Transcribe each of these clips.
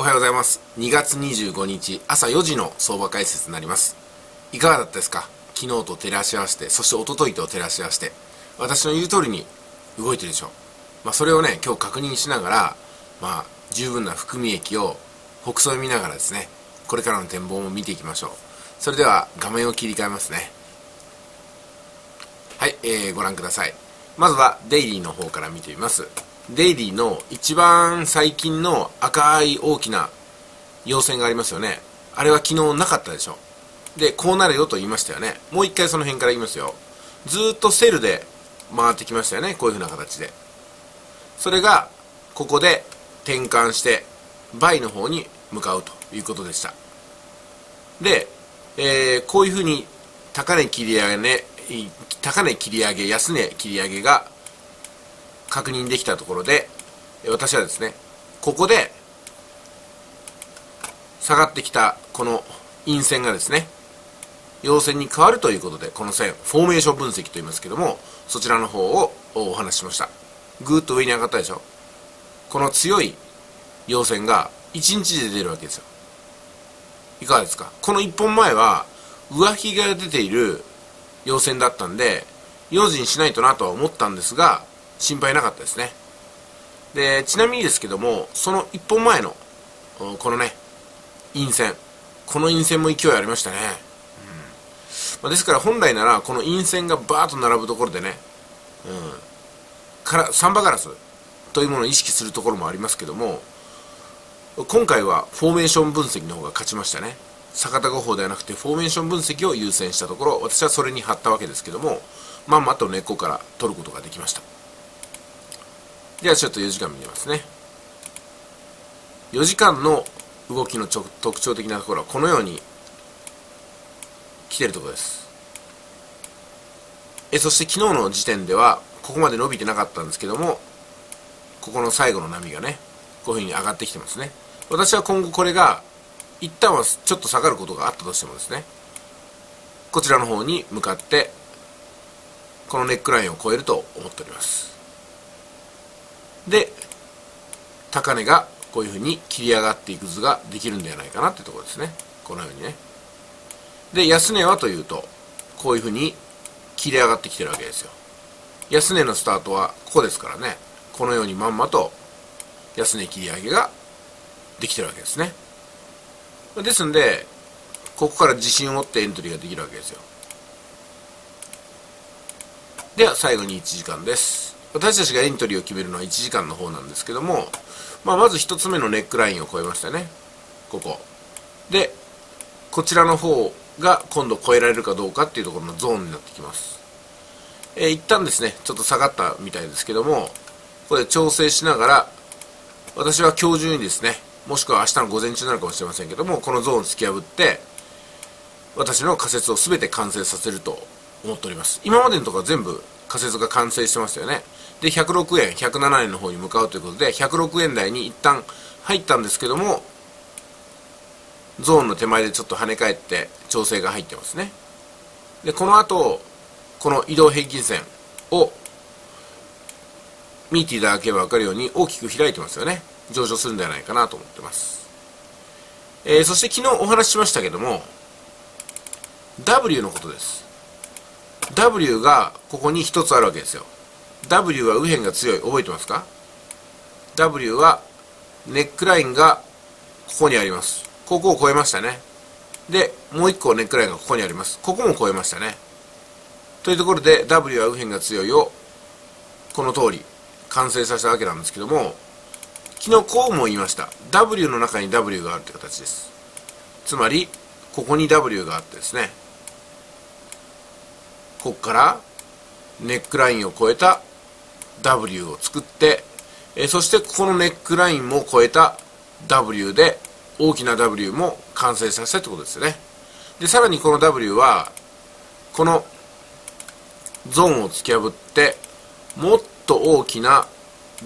おはようございます。2月25日朝4時の相場解説になります。いかがだったですか？昨日と照らし合わせてそして一昨日と照らし合わせて私の言う通りに動いてるでしょう、まあ、それをね今日確認しながらまあ十分な含み益を北総見ながらですねこれからの展望も見ていきましょう。それでは画面を切り替えますね。はい、えー、ご覧ください。まずはデイリーの方から見てみます。デイリーの一番最近の赤い大きな陽線がありますよね。あれは昨日なかったでしょ。でこうなるよと言いましたよね。もう一回その辺から言いますよ。ずっとセルで回ってきましたよね。こういう風な形で。それがここで転換して倍の方に向かうということでした。で、えー、こういう風に高値切り上げね高値切り上げ安値切り上げが確認できたところで私はですねここで下がってきたこの陰線がですね陽線に変わるということでこの線フォーメーション分析と言いますけどもそちらの方をお話ししました。ぐーっと上に上がったでしょ。この強い陽線が1日で出るわけですよ。いかがですか？この1本前は上髭が出ている陽線だったんで用心しないとなとは思ったんですが心配なかったですね。でちなみにですけどもその1本前のこのね陰線。この陰線も勢いありましたね、うん。まあ、ですから本来ならこの陰線がバーッと並ぶところでね、うん、からサンバガラスというものを意識するところもありますけども今回はフォーメーション分析の方が勝ちましたね。逆田五法ではなくてフォーメーション分析を優先したところ私はそれに貼ったわけですけどもまんまと根っこから取ることができました。ではちょっと4時間見てますね。4時間の動きの特徴的なところはこのように来てるところです。えそして昨日の時点ではここまで伸びてなかったんですけどもここの最後の波がねこういうふうに上がってきてますね。私は今後これが一旦はちょっと下がることがあったとしてもですねこちらの方に向かってこのネックラインを超えると思っております。で高値がこういうふうに切り上がっていく図ができるんではないかなってところですね。このようにね。で安値はというとこういうふうに切り上がってきてるわけですよ。安値のスタートはここですからね。このようにまんまと安値切り上げができてるわけですね。ですんでここから自信を持ってエントリーができるわけですよ。では最後に1時間です。私たちがエントリーを決めるのは1時間の方なんですけども、まあ、まず1つ目のネックラインを超えましたね。ここ。でこちらの方が今度超えられるかどうかっていうところのゾーンになってきます。えー、一旦ですねちょっと下がったみたいですけどもこれ調整しながら私は今日中にですねもしくは明日の午前中になるかもしれませんけどもこのゾーンを突き破って私の仮説を全て完成させると思っております。今までのところは全部仮説が完成してましたよね。で106円107円の方に向かうということで106円台に一旦入ったんですけどもゾーンの手前でちょっと跳ね返って調整が入ってますね。でこの後この移動平均線を見ていただければ分かるように大きく開いてますよね。上昇するんではないかなと思ってます、えー、そして昨日お話ししましたけども W のことです。W がここに1つあるわけですよ。W は右辺が強い。覚えてますか？W はネックラインがここにあります。ここを超えましたね。でもう1個ネックラインがここにあります。ここも超えましたね。というところで W は右辺が強いをこの通り完成させたわけなんですけども昨日こうも言いました。W の中に W があるという形です。つまりここに W があってですね。ここからネックラインを超えた W を作って、えそしてここのネックラインも超えた W で大きな W も完成させたってことですよね。でさらにこの W はこのゾーンを突き破ってもっと大きな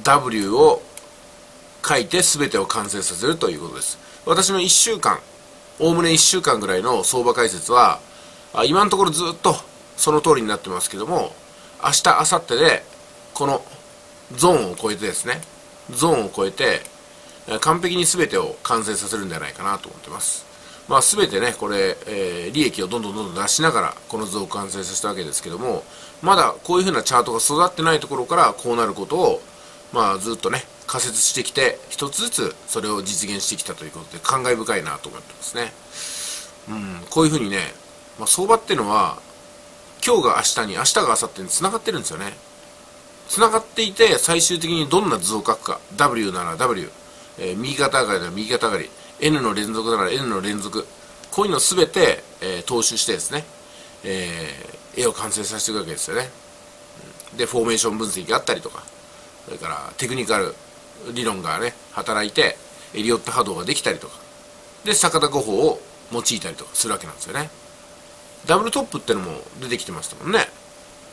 W を書いて全てを完成させるということです。私の1週間おおむね1週間ぐらいの相場解説は今のところずっとその通りになってますけども明日明後日でこのゾーンを超えてですねゾーンを超えて完璧に全てを完成させるんじゃないかなと思ってます。まあ、全てねこれ、えー、利益をどんどんどんどん出しながらこの図を完成させたわけですけどもまだこういうふうなチャートが育ってないところからこうなることを、まあ、ずっとね仮説してきて一つずつそれを実現してきたということで感慨深いなと思ってますね、うん、こういうふうにね、まあ、相場っていうのは今日が明日に明日が明後日につながってるんですよね。つながっていて最終的にどんな図を書くか。W なら W、えー、右肩上がりなら右肩上がり N の連続なら N の連続。こういうのを全て、えー、踏襲してですね、えー、絵を完成させていくわけですよね。でフォーメーション分析があったりとかそれからテクニカル理論がね働いてエリオット波動ができたりとか。で逆田誤報を用いたりとかするわけなんですよね。ダブルトップってのも出てきてましたもんね。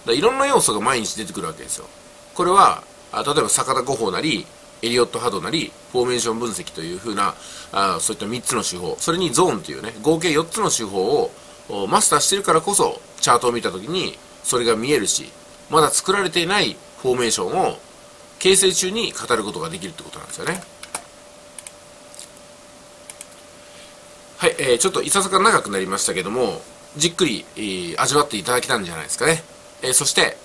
だいろんな要素が毎日出てくるわけですよ。これはあ例えば逆田誤報なりエリオット波動なりフォーメーション分析というふうなあそういった3つの手法。それにゾーンというね合計4つの手法をマスターしてるからこそチャートを見た時にそれが見えるしまだ作られていないフォーメーションを形成中に語ることができるってことなんですよね。はい、えー、ちょっといささか長くなりましたけどもじっくり、えー、味わっていただけたんじゃないですかね、えー、そして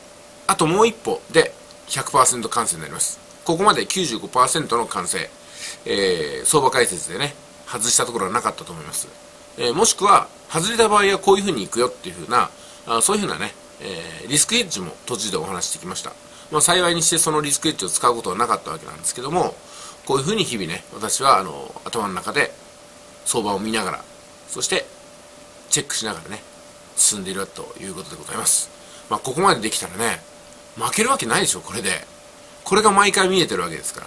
あともう一歩で100%完成になります。ここまで95%の完成、えー、相場解説でね外したところはなかったと思います、えー、もしくは外れた場合はこういうふうにいくよっていうふうなあそういうふうなね、えー、リスクヘッジも途中でお話してきました、まあ、幸いにしてそのリスクヘッジを使うことはなかったわけなんですけどもこういうふうに日々ね私はあの頭の中で相場を見ながらそしてチェックしながらね進んでいるということでございます、まあ、ここまでできたらね負けるわけないでしょこれで。これが毎回見えてるわけですから。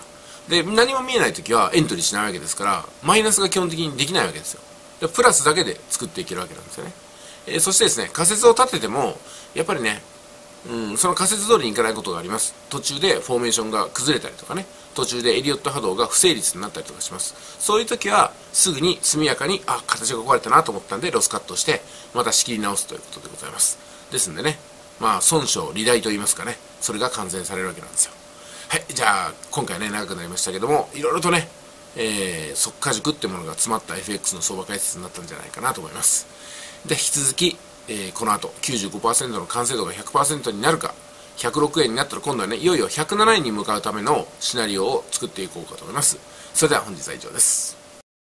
で何も見えない時はエントリーしないわけですからマイナスが基本的にできないわけですよ。でプラスだけで作っていけるわけなんですよね、えー、そしてですね仮説を立ててもやっぱりねうん、その仮説通りにいかないことがあります。途中でフォーメーションが崩れたりとかね。途中でエリオット波動が不成立になったりとかします。そういう時はすぐに速やかにあ形が壊れたなと思ったんでロスカットしてまた仕切り直すということでございます。ですんでね。まあ損傷利大と言いますかね。それが完全されるわけなんですよ。はいじゃあ今回ね長くなりましたけどもいろいろとねえー、即価塾ってものが詰まった FX の相場解説になったんじゃないかなと思います。で引き続きえー、この後95%の完成度が100%になるか106円になったら今度はねいよいよ107円に向かうためのシナリオを作っていこうかと思います。それでは本日は以上です。